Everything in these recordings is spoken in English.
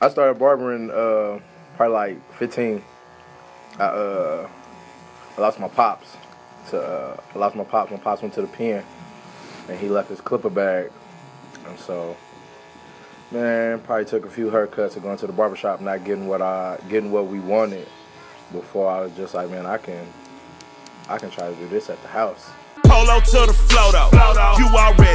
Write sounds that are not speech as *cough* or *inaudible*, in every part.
I started barbering uh, probably like 15. I, uh, I lost my pops. To, uh, I lost my pops. My pops went to the pen, and he left his clipper bag. And so, man, probably took a few haircuts of going to the barbershop, not getting what I getting what we wanted. Before I was just like, man, I can, I can try to do this at the house. Polo to the though. You already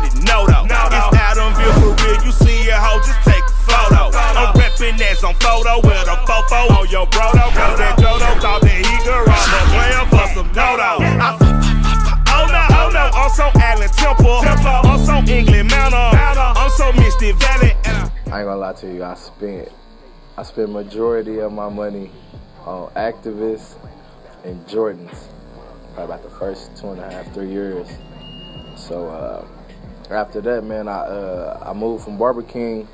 lie to you, I spent I spent majority of my money on activists and Jordans. Probably about the first two and a half, three years. So uh, after that, man, I uh, I moved from Barber King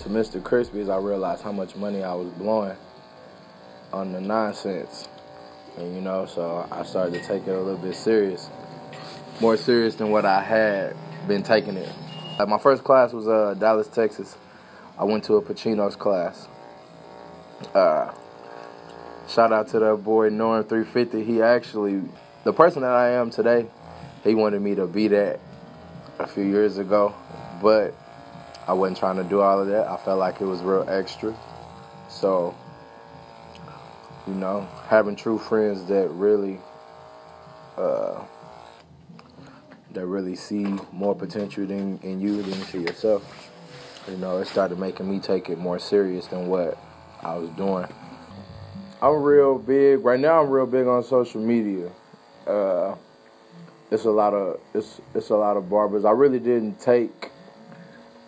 to Mr. Crispy's. I realized how much money I was blowing on the nonsense, and you know, so I started to take it a little bit serious, more serious than what I had been taking it. Uh, my first class was uh, Dallas, Texas. I went to a Pacino's class. Uh, shout out to that boy Norm 350. He actually, the person that I am today, he wanted me to be that a few years ago, but I wasn't trying to do all of that. I felt like it was real extra. So, you know, having true friends that really, uh, that really see more potential in, in you than to yourself, you know, it started making me take it more serious than what I was doing. I'm real big right now. I'm real big on social media. Uh, it's a lot of it's it's a lot of barbers. I really didn't take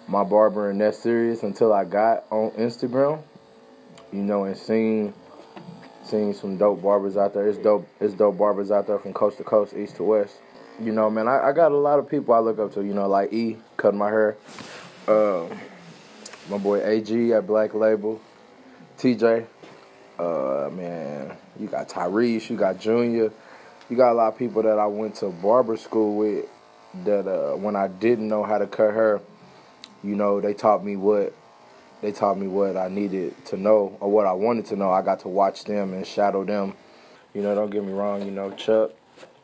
my barbering that serious until I got on Instagram. You know, and seeing seeing some dope barbers out there. It's dope. It's dope barbers out there from coast to coast, east to west. You know, man, I, I got a lot of people I look up to. You know, like E cutting my hair. Um, my boy AG at Black Label. TJ. Uh, man, you got Tyrese, you got Junior, you got a lot of people that I went to barber school with. That uh, when I didn't know how to cut hair, you know, they taught me what they taught me what I needed to know or what I wanted to know. I got to watch them and shadow them. You know, don't get me wrong. You know, Chuck,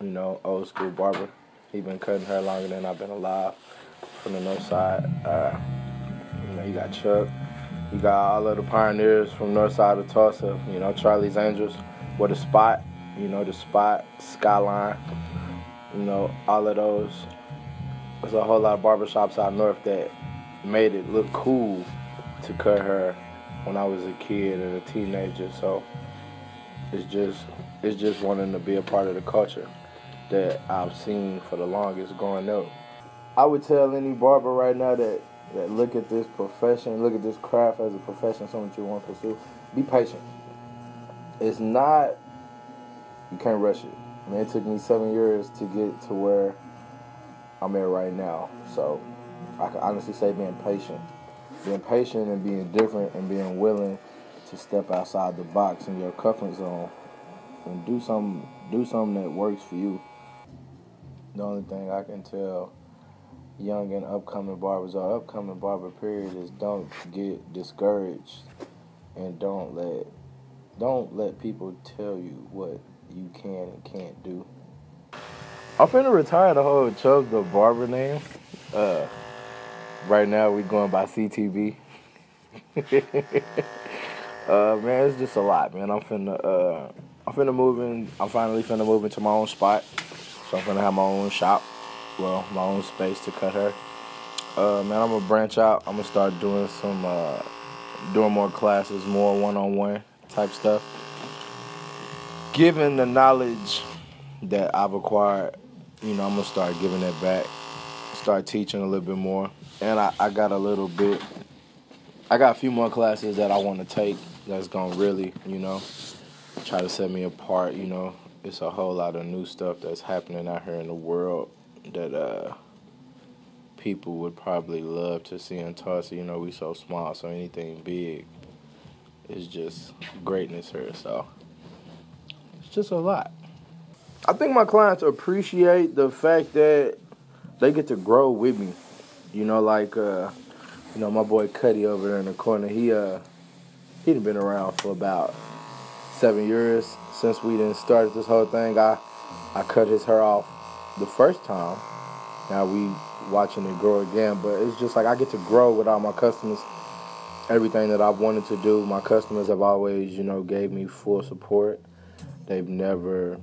you know, old school barber. He been cutting hair longer than I've been alive from the north side. Uh, you know, you got Chuck. You got all of the pioneers from north side of Tulsa. You know, Charlie's Angels with a spot. You know, the spot, Skyline. You know, all of those. There's a whole lot of barbershops out north that made it look cool to cut hair when I was a kid and a teenager. So it's just it's just wanting to be a part of the culture that I've seen for the longest growing up. I would tell any barber right now that that look at this profession, look at this craft as a profession, something you want to pursue. Be patient. It's not you can't rush it. I mean, it took me seven years to get to where I'm at right now. So I can honestly say being patient. Being patient and being different and being willing to step outside the box in your comfort zone and do something do something that works for you. The only thing I can tell young and upcoming barbers or upcoming barber period is don't get discouraged and don't let don't let people tell you what you can and can't do. I'm finna retire the whole Chubbs the barber name. Uh, right now we going by CTB. *laughs* uh, man, it's just a lot, man. I'm finna uh, I'm finna move in. I'm finally finna move into my own spot. So I'm finna have my own shop, well, my own space to cut hair. Uh, man, I'm gonna branch out. I'm gonna start doing some, uh, doing more classes, more one-on-one type stuff. Given the knowledge that I've acquired, you know, I'm gonna start giving it back. Start teaching a little bit more, and I, I got a little bit. I got a few more classes that I want to take. That's gonna really, you know, try to set me apart. You know, it's a whole lot of new stuff that's happening out here in the world that uh, people would probably love to see in Tulsa. You know, we so small, so anything big is just greatness here. So it's just a lot. I think my clients appreciate the fact that they get to grow with me. You know, like uh, You know, my boy Cuddy over there in the corner, he uh he'd been around for about seven years since we didn't start this whole thing. I I cut his hair off the first time. Now we watching it grow again, but it's just like I get to grow with all my customers. Everything that I've wanted to do, my customers have always, you know, gave me full support. They've never,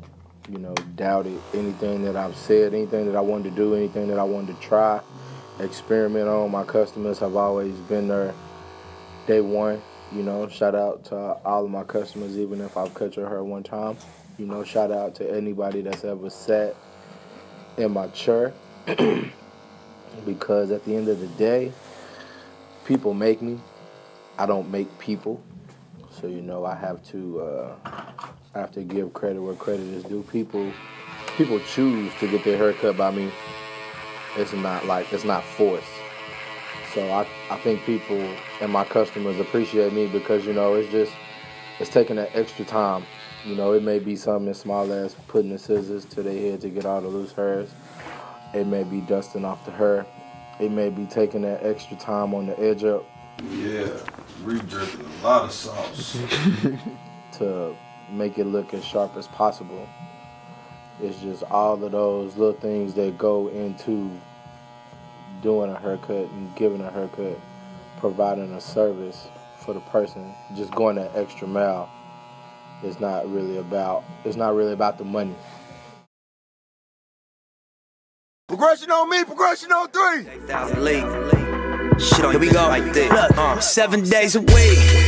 you know, doubted anything that I've said, anything that I wanted to do, anything that I wanted to try, experiment on. My customers have always been there day one. You know, shout out to all of my customers, even if I've cut your hair one time. You know, shout out to anybody that's ever sat chair. *clears throat* because at the end of the day, people make me. I don't make people. So you know, I have to uh, I have to give credit where credit is due. People people choose to get their hair cut by me. It's not like it's not forced. So I, I think people and my customers appreciate me because you know it's just it's taking that extra time. You know, it may be something as small as putting the scissors to their head to get all the loose hairs. It may be dusting off the hair. It may be taking that extra time on the edge up. Yeah, re-dripping a lot of sauce. *laughs* to make it look as sharp as possible. It's just all of those little things that go into doing a haircut and giving a haircut, providing a service for the person, just going that extra mile. It's not really about it's not really about the money. Progression on me, progression on three. Thousand league. Shit on Here we go. Like this. Look, uh, seven days a week.